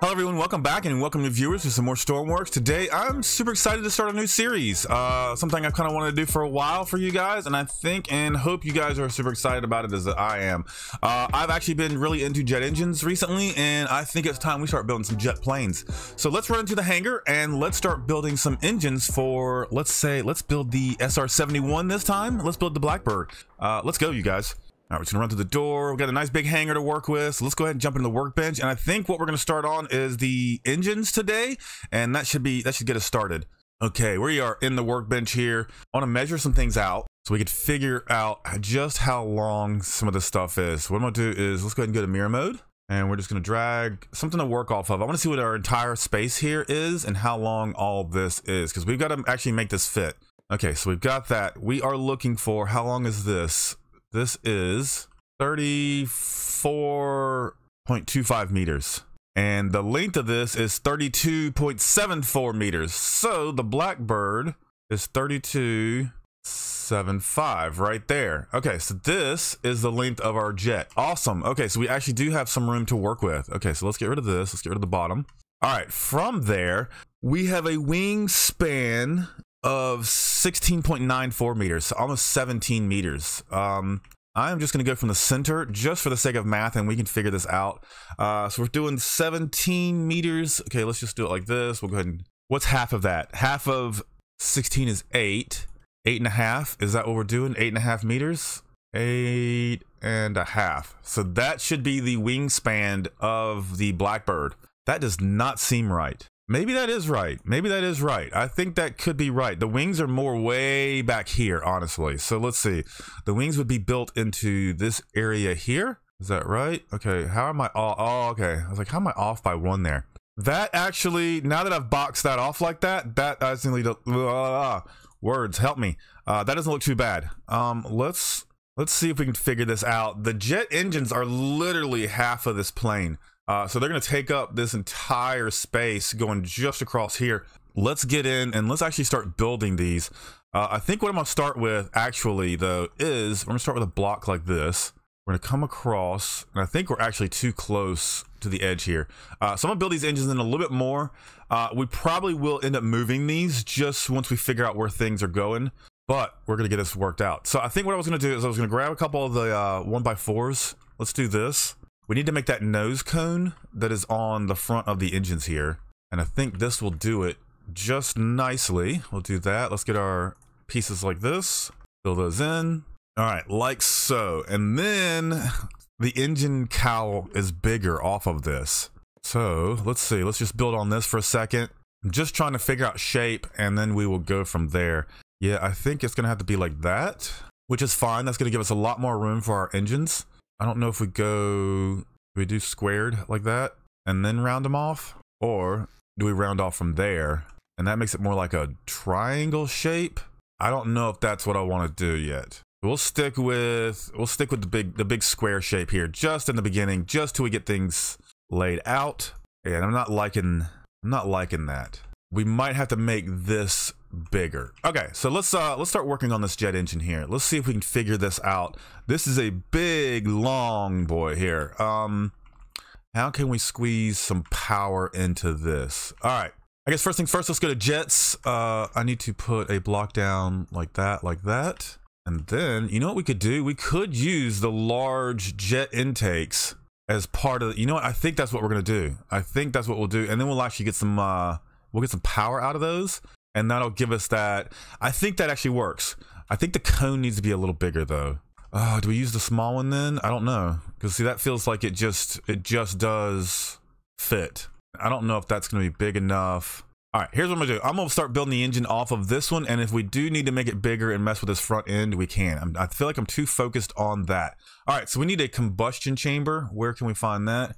Hello everyone, welcome back and welcome to viewers to some more Stormworks. Today I'm super excited to start a new series. Uh, something I've kind of wanted to do for a while for you guys and I think and hope you guys are super excited about it as I am. Uh, I've actually been really into jet engines recently and I think it's time we start building some jet planes. So let's run into the hangar and let's start building some engines for, let's say, let's build the SR-71 this time. Let's build the Blackbird. Uh, let's go you guys. We're gonna run through the door. We've got a nice big hangar to work with. So let's go ahead and jump into the workbench. And I think what we're gonna start on is the engines today. And that should be, that should get us started. Okay, we are in the workbench here. I wanna measure some things out so we could figure out just how long some of this stuff is. What I'm gonna do is let's go ahead and go to mirror mode. And we're just gonna drag something to work off of. I wanna see what our entire space here is and how long all this is. Cause we've gotta actually make this fit. Okay, so we've got that. We are looking for, how long is this? This is 34.25 meters. And the length of this is 32.74 meters. So the Blackbird is 32.75 right there. Okay, so this is the length of our jet. Awesome. Okay, so we actually do have some room to work with. Okay, so let's get rid of this. Let's get rid of the bottom. All right, from there, we have a wingspan of 16.94 meters, so almost 17 meters. Um, I'm just going to go from the center just for the sake of math and we can figure this out. Uh, so we're doing 17 meters. Okay, let's just do it like this. We'll go ahead and, what's half of that? Half of 16 is eight. Eight and a half. Is that what we're doing? Eight and a half meters? Eight and a half. So that should be the wingspan of the Blackbird. That does not seem right. Maybe that is right. Maybe that is right. I think that could be right. The wings are more way back here, honestly. So let's see. The wings would be built into this area here. Is that right? Okay. How am I off? Oh, okay. I was like, how am I off by one there? That actually, now that I've boxed that off like that, that actually, uh, words, help me. Uh, that doesn't look too bad. Um, let's, let's see if we can figure this out. The jet engines are literally half of this plane. Uh, so they're going to take up this entire space going just across here. Let's get in and let's actually start building these. Uh, I think what I'm going to start with actually though is we're going to start with a block like this. We're going to come across and I think we're actually too close to the edge here. Uh, so I'm going to build these engines in a little bit more. Uh, we probably will end up moving these just once we figure out where things are going but we're going to get this worked out. So I think what I was going to do is I was going to grab a couple of the uh, one by fours. Let's do this. We need to make that nose cone that is on the front of the engines here. And I think this will do it just nicely. We'll do that. Let's get our pieces like this. Fill those in. All right, like so. And then the engine cowl is bigger off of this. So let's see. Let's just build on this for a second. I'm just trying to figure out shape and then we will go from there. Yeah, I think it's going to have to be like that, which is fine. That's going to give us a lot more room for our engines. I don't know if we go, we do squared like that and then round them off? Or do we round off from there? And that makes it more like a triangle shape. I don't know if that's what I want to do yet. We'll stick with, we'll stick with the big, the big square shape here, just in the beginning, just till we get things laid out. And I'm not liking, I'm not liking that. We might have to make this bigger. Okay, so let's uh let's start working on this jet engine here. Let's see if we can figure this out. This is a big long boy here. Um how can we squeeze some power into this? All right. I guess first things first, let's go to jets. Uh I need to put a block down like that, like that. And then, you know what we could do? We could use the large jet intakes as part of, you know what? I think that's what we're going to do. I think that's what we'll do. And then we'll actually get some, uh, we'll get some power out of those and that'll give us that. I think that actually works. I think the cone needs to be a little bigger though. Oh, do we use the small one then? I don't know. Because see, that feels like it just it just does fit. I don't know if that's to be big enough. All right, here's what I'm gonna do. I'm gonna start building the engine off of this one, and if we do need to make it bigger and mess with this front end, we can. I'm, i feel like I'm too focused on that. All right, so we need a combustion chamber. Where can we find that?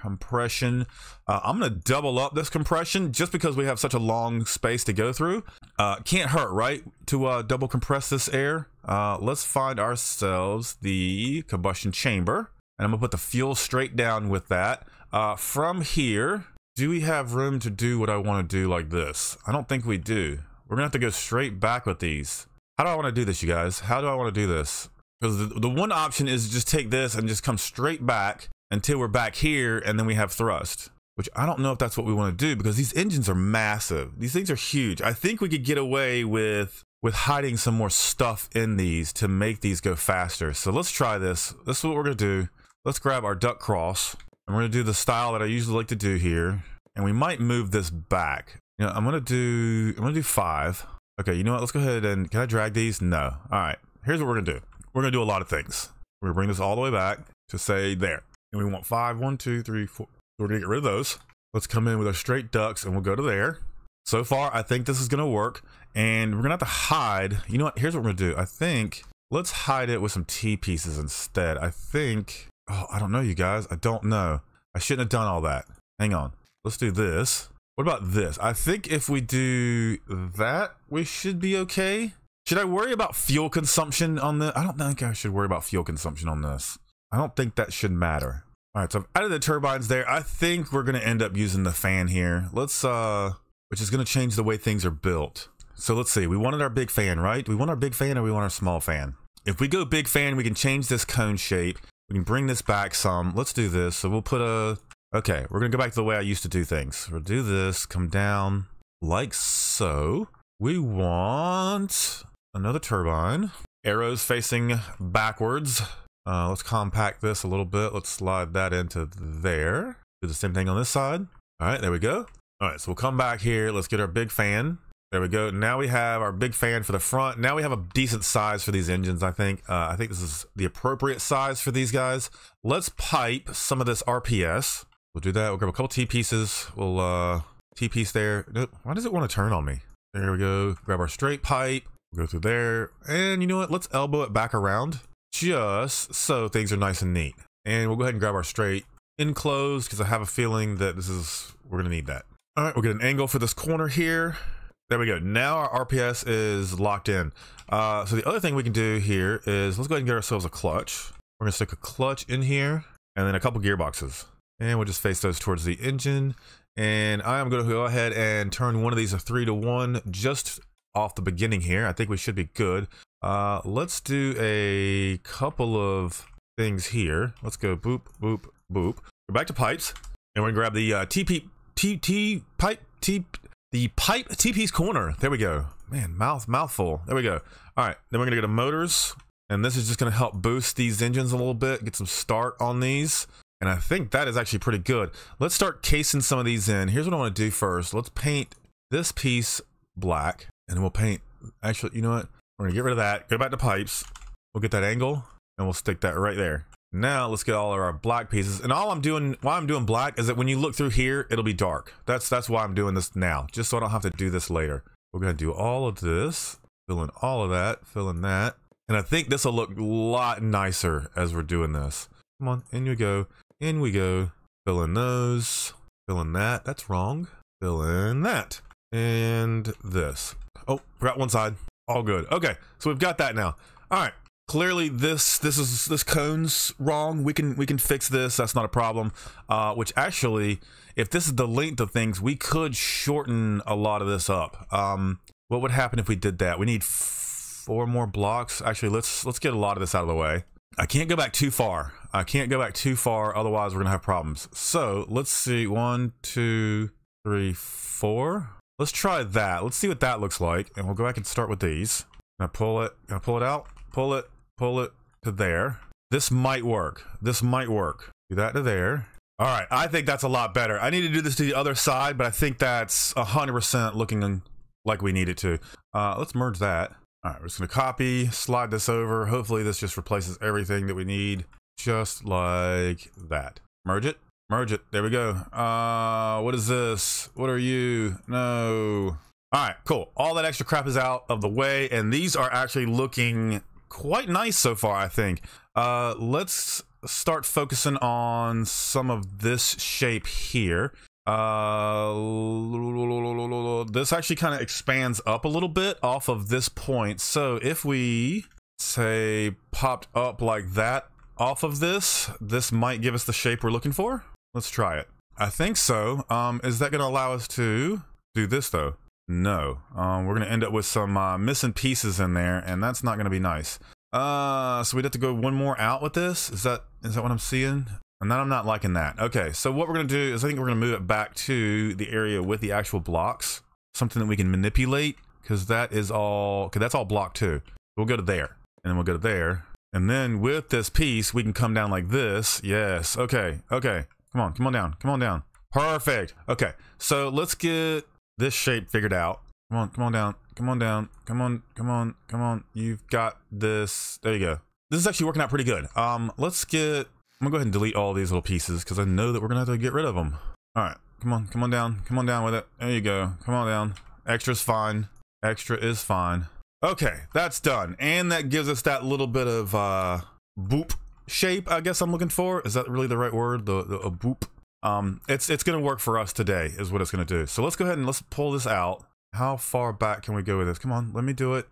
Compression. Uh, i'm gonna double up this compression just because we have such a long space to go through. Uh, can't hurt right to uh, double compress this air? Uh, let's find ourselves the combustion chamber and i'm gonna put the fuel straight down with that. Uh, from here do we have room to do what i want to do like this? I don't think we do. We're gonna have to go straight back with these. How do i want to do this you guys? How do i want to do this? Because the, the one option is just take this and just come straight back until we're back here and then we have thrust. which I don't know if that's what we want to do because these engines are massive. These things are huge. I think we could get away with with hiding some more stuff in these to make these go faster. So let's try this. This is what we're gonna do. Let's grab our duct cross and we're gonna do the style that I usually like to do here. And we might move this back. You know, I'm gonna do I'm gonna do five. Okay, you know what? Let's go ahead and can I drag these? No. All right. Here's what we're gonna do. We're gonna do a lot of things. We're gonna bring this all the way back to say there. And we want five, one, two, three, four. We're gonna get rid of those. Let's come in with our straight ducts and we'll go to there. So far, I think this is gonna work. And we're gonna have to hide. You know what? Here's what we're gonna do. I think let's hide it with some T pieces instead. I think, oh, I don't know, you guys. I don't know. I shouldn't have done all that. Hang on. Let's do this. What about this? I think if we do that, we should be okay. Should I worry about fuel consumption on this? I don't think I should worry about fuel consumption on this. I don't think that should matter. All right, so I've added the turbines there. I think we're going to end up using the fan here. Let's, uh, which is going to change the way things are built. So let's see. We wanted our big fan, right? We want our big fan or we want our small fan? If we go big fan, we can change this cone shape. We can bring this back some. Let's do this. So we'll put a, okay, we're going to go back to the way I used to do things. We'll do this, come down like so. We want another turbine. Arrows facing backwards. Uh, let's compact this a little bit. Let's slide that into there. Do the same thing on this side. All right, there we go. All right, so we'll come back here. Let's get our big fan. There we go. Now we have our big fan for the front. Now we have a decent size for these engines, I think. Uh, I think this is the appropriate size for these guys. Let's pipe some of this RPS. We'll do that. We'll grab a couple T-pieces. We'll uh, T-piece there. Why does it want to turn on me? There we go. Grab our straight pipe. We'll go through there. And you know what? Let's elbow it back around just so things are nice and neat. And we'll go ahead and grab our straight enclosed because I have a feeling that this is, we're to need that. All right, we'll get an angle for this corner here. There we go. Now our RPS is locked in. Uh, so the other thing we can do here is let's go ahead and get ourselves a clutch. We're gonna stick a clutch in here and then a couple gearboxes. And we'll just face those towards the engine. And I am gonna go ahead and turn one of these a three to one just off the beginning here. I think we should be good. Uh, let's do a couple of things here. Let's go boop, boop, boop. Go back to pipes and we're gonna grab the uh, TP, T, T, pipe, T, the pipe T-piece corner. There we go. Man, mouth mouthful. There we go. All right, then we're gonna go to motors, and this is just gonna help boost these engines a little bit, get some start on these. And I think that is actually pretty good. Let's start casing some of these in. Here's what I want to do first. Let's paint this piece black, and then we'll paint. Actually, you know what? We're gonna get rid of that. Go back to pipes. We'll get that angle, and we'll stick that right there. Now let's get all of our black pieces. And all I'm doing, why I'm doing black is that when you look through here, it'll be dark. That's that's why I'm doing this now, just so I don't have to do this later. We're gonna do all of this, fill in all of that, fill in that. And I think this will look a lot nicer as we're doing this. Come on, in you go, in we go. Fill in those, fill in that, that's wrong. Fill in that. And this. Oh, forgot one side. All good. Okay, so we've got that now. All right, clearly this this is this cone's wrong. We can we can fix this. That's not a problem. Uh which actually if this is the length of things we could shorten a lot of this up. Um what would happen if we did that? We need four more blocks? Actually let's let's get a lot of this out of the way. I can't go back too far. I can't go back too far otherwise we're gonna have problems. So let's see. One two three four let's try that let's see what that looks like and we'll go back and start with these I pull it I pull it out pull it pull it to there. This might work. This might work. Do that to there. All right, I think that's a lot better. I need to do this to the other side, but I think that's 100% looking like we need it to. Uh, let's merge that. All right, we're just gonna copy, slide this over. Hopefully this just replaces everything that we need, just like that. Merge it, merge it. There we go. Uh, what is this? What are you? No. All right, cool. All that extra crap is out of the way, and these are actually looking quite nice so far, I think. Uh, let's start focusing on some of this shape here. Uh, this actually kind of expands up a little bit off of this point. So if we say popped up like that off of this, this might give us the shape we're looking for. Let's try it. I think so. Um, is that going to allow us to do this though? No. Um, we're going to end up with some uh, missing pieces in there, and that's not going to be nice. Uh, so we'd have to go one more out with this? Is that is that what I'm seeing? And then I'm not liking that. Okay, so what we're gonna do is I think we're gonna move it back to the area with the actual blocks. Something that we can manipulate, because that is all, because that's all block two. We'll go to there, and then we'll go to there. And then with this piece, we can come down like this. Yes, okay, okay. Come on, come on down, come on down. Perfect. Okay, so let's get this shape figured out. Come on, come on down, come on down, come on, come on, come on. You've got this. There you go. This is actually working out pretty good. Um, let's get I'm gonna go ahead and delete all these little pieces because I know that we're gonna have to get rid of them. All right, come on, come on down, come on down with it. There you go. Come on down. Extra's fine. Extra is fine. Okay, that's done. And that gives us that little bit of uh boop shape, I guess I'm looking for. Is that really the right word? The, the a boop. Um, it's it's gonna work for us today, is what it's gonna do. So let's go ahead and let's pull this out. How far back can we go with this? Come on, let me do it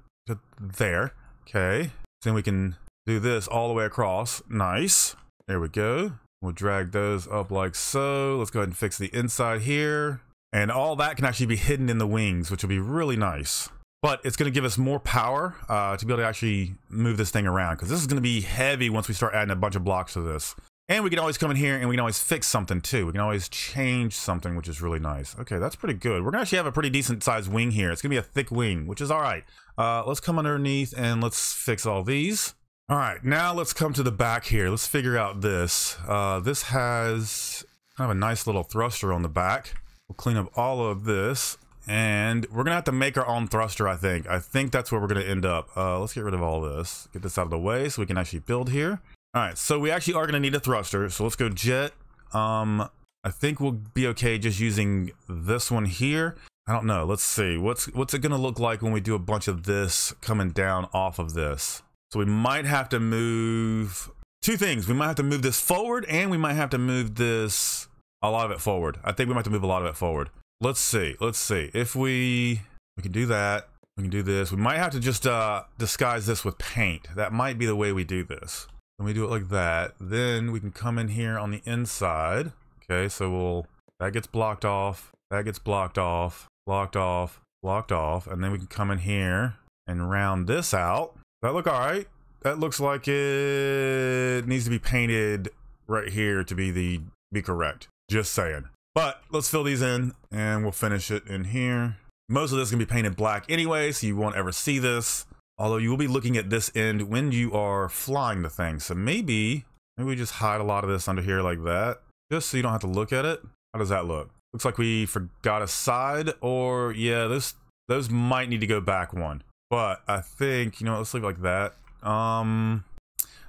there. Okay. Then we can do this all the way across. Nice. There we go. We'll drag those up like so. Let's go ahead and fix the inside here. And all that can actually be hidden in the wings, which will be really nice. But it's going to give us more power uh, to be able to actually move this thing around because this is going to be heavy once we start adding a bunch of blocks to this. And we can always come in here and we can always fix something too. We can always change something, which is really nice. Okay, that's pretty good. We're going to actually have a pretty decent sized wing here. It's going to be a thick wing, which is all right. Uh, let's come underneath and let's fix all these. All right, now let's come to the back here. Let's figure out this. Uh, this has kind of a nice little thruster on the back. We'll clean up all of this. And we're gonna have to make our own thruster, I think. I think that's where we're gonna end up. Uh, let's get rid of all this. Get this out of the way so we can actually build here. All right, so we actually are gonna need a thruster. So let's go jet. Um, I think we'll be okay just using this one here. I don't know. Let's see. What's what's it gonna look like when we do a bunch of this coming down off of this? So we might have to move two things. We might have to move this forward and we might have to move this, a lot of it forward. I think we might have to move a lot of it forward. Let's see. Let's see. If we, we can do that. We can do this. We might have to just uh, disguise this with paint. That might be the way we do this. When we do it like that, then we can come in here on the inside. Okay, so we'll, that gets blocked off. That gets blocked off, blocked off, blocked off. And then we can come in here and round this out. That look all right. That looks like it needs to be painted right here to be the be correct. Just saying. But let's fill these in and we'll finish it in here. Most of this is gonna be painted black anyway, so you won't ever see this. Although you will be looking at this end when you are flying the thing. So maybe, maybe we just hide a lot of this under here like that. Just so you don't have to look at it. How does that look? Looks like we forgot a side or yeah, this those might need to go back one. But I think, you know, let's leave it like that. Um,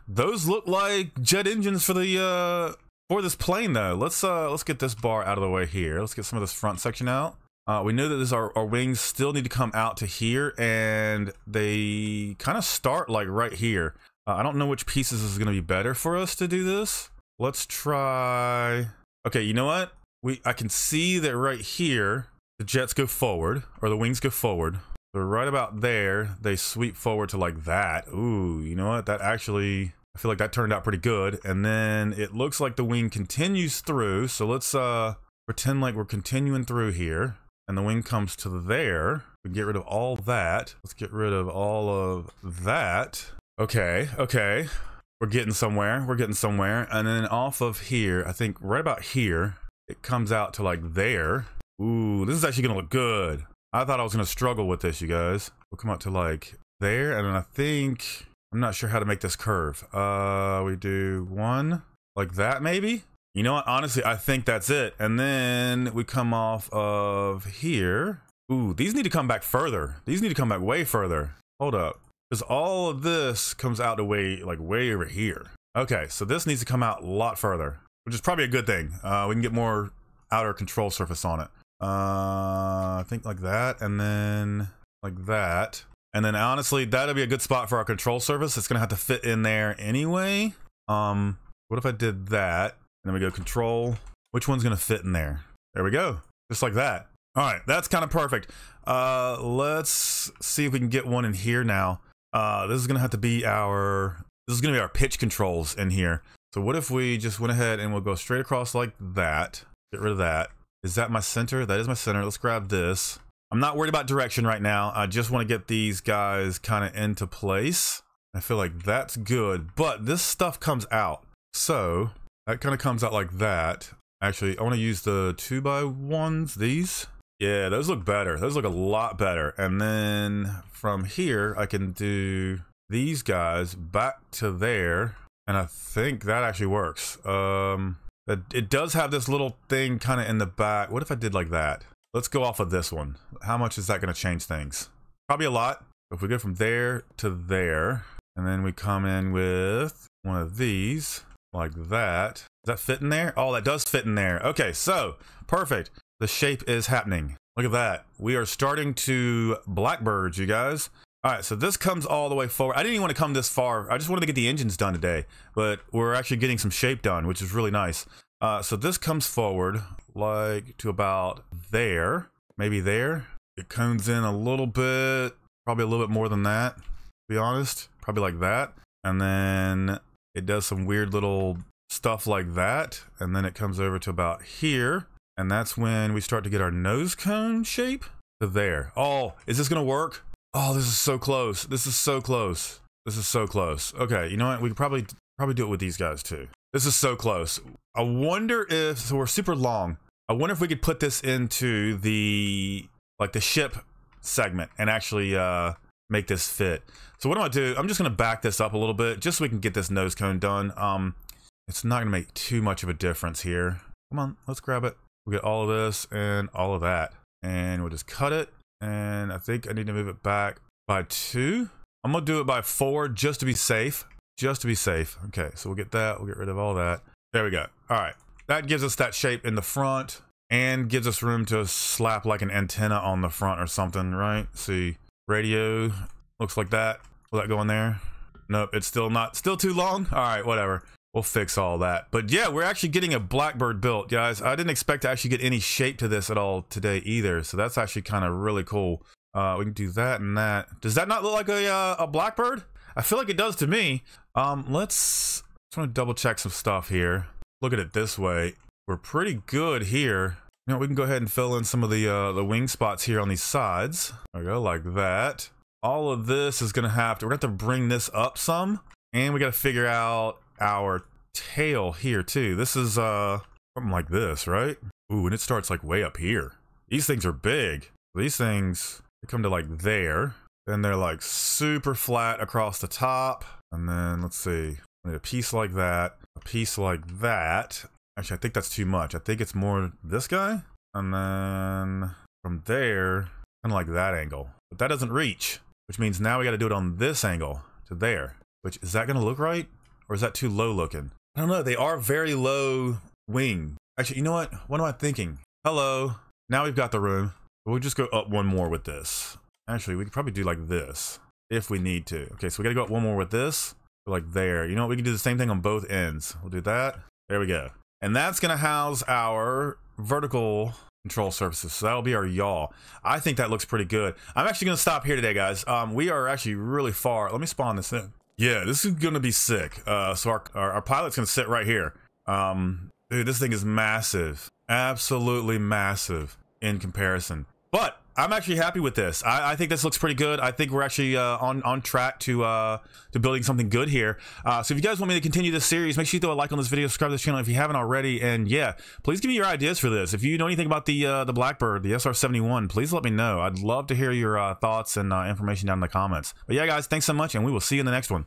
those look like jet engines for the uh for this plane though. Let's uh let's get this bar out of the way here. Let's get some of this front section out. Uh, we know that this our, our wings still need to come out to here and they kind of start like right here. Uh, I don't know which pieces is going to be better for us to do this. Let's try. Okay, you know what? We I can see that right here the jets go forward or the wings go forward. So right about there, they sweep forward to like that. Ooh, you know what? That actually, I feel like that turned out pretty good. And then it looks like the wing continues through. So let's uh pretend like we're continuing through here. And the wing comes to there. We get rid of all that. Let's get rid of all of that. Okay, okay. We're getting somewhere. We're getting somewhere. And then off of here, I think right about here, it comes out to like there. Ooh, this is actually gonna look good. I thought I was going to struggle with this, you guys. We'll come up to like there, and then I think, I'm not sure how to make this curve. Uh, we do one like that, maybe? You know what? Honestly, I think that's it. And then we come off of here. Ooh, these need to come back further. These need to come back way further. Hold up. Because all of this comes out to way, like way over here. Okay, so this needs to come out a lot further, which is probably a good thing. Uh, we can get more outer control surface on it. Uh, I think like that, and then like that. And then honestly, that'll be a good spot for our control surface. It's gonna have to fit in there anyway. Um, what if I did that? And then we go control. Which one's gonna fit in there? There we go. Just like that. All right, that's kind of perfect. Uh, let's see if we can get one in here now. Uh, this is gonna have to be our, this is gonna be our pitch controls in here. So what if we just went ahead and we'll go straight across like that. Get rid of that. Is that my center? That is my center. Let's grab this. I'm not worried about direction right now. I just want to get these guys kind of into place. I feel like that's good, but this stuff comes out. So that kind of comes out like that. Actually, I want to use the two by ones, these. Yeah, those look better. Those look a lot better. And then from here, I can do these guys back to there. And I think that actually works. Um, it does have this little thing kind of in the back. What if I did like that? Let's go off of this one. How much is that going to change things? Probably a lot. If we go from there to there, and then we come in with one of these, like that. Does that fit in there? Oh, that does fit in there. Okay, so, perfect. The shape is happening. Look at that. We are starting to blackbirds, you guys. All right, so this comes all the way forward. I didn't even want to come this far. I just wanted to get the engines done today, but we're actually getting some shape done, which is really nice. Uh, so this comes forward like to about there, maybe there. It cones in a little bit, probably a little bit more than that, to be honest. Probably like that. And then it does some weird little stuff like that. And then it comes over to about here. And that's when we start to get our nose cone shape to there. Oh, is this to work? Oh, this is so close. This is so close. This is so close. Okay, you know what? We could probably probably do it with these guys too. This is so close. I wonder if so we're super long. I wonder if we could put this into the like the ship segment and actually uh make this fit. So what do I do? I'm just gonna back this up a little bit just so we can get this nose cone done. Um it's not gonna make too much of a difference here. Come on, let's grab it. We'll get all of this and all of that. And we'll just cut it and I think I need to move it back by two. I'm gonna do it by four just to be safe. Just to be safe. Okay, so we'll get that. We'll get rid of all that. There we go. All right. That gives us that shape in the front and gives us room to slap like an antenna on the front or something, right? See, radio looks like that. Will that go in there? Nope, it's still not, still too long. All right, whatever. We'll fix all that. But yeah, we're actually getting a Blackbird built, guys. I didn't expect to actually get any shape to this at all today either. So that's actually kind of really cool. Uh, we can do that and that. Does that not look like a, uh, a Blackbird? I feel like it does to me. Um, let's, just want to double check some stuff here. Look at it this way. We're pretty good here. Know, we can go ahead and fill in some of the, uh, the wing spots here on these sides. There we go, like that. All of this is to have to, we're to have to bring this up some. And we got to figure out our tail here too. This is uh something like this, right? Ooh, and it starts like way up here. These things are big. These things they come to like there. Then they're like super flat across the top. And then let's see, a piece like that, piece like that. Actually, I think that's too much. I think it's more this guy. And then from there, kind of like that angle. But that doesn't reach, which means now we got to do it on this angle to there. Which, is that going to look right? Or is that too low looking? I don't know. They are very low wing. Actually, you know what? What am I thinking? Hello. Now we've got the room. We'll just go up one more with this. Actually, we could probably do like this if we need to. Okay, so we got to go up one more with this. Like there. You know what? We can do the same thing on both ends. We'll do that. There we go. And that's going to house our vertical control surfaces. So that'll be our yaw. I think that looks pretty good. I'm actually going to stop here today, guys. Um, we are actually really far. Let me spawn this in. Yeah, this is gonna be sick. Uh, so our, our, our pilot's gonna sit right here. Um, dude, this thing is massive, absolutely massive in comparison. But I'm actually happy with this. I, I, think this looks pretty good. I think we're actually uh, on on track to uh, to building something good here. Uh, so if you guys want me to continue this series, make sure you throw a like on this video, subscribe to this channel if you haven't already, and yeah, please give me your ideas for this. If you know anything about the uh, the Blackbird, the SR-71, please let me know. I'd love to hear your uh, thoughts and uh, information down in the comments. But yeah, guys, thanks so much, and we will see you in the next one.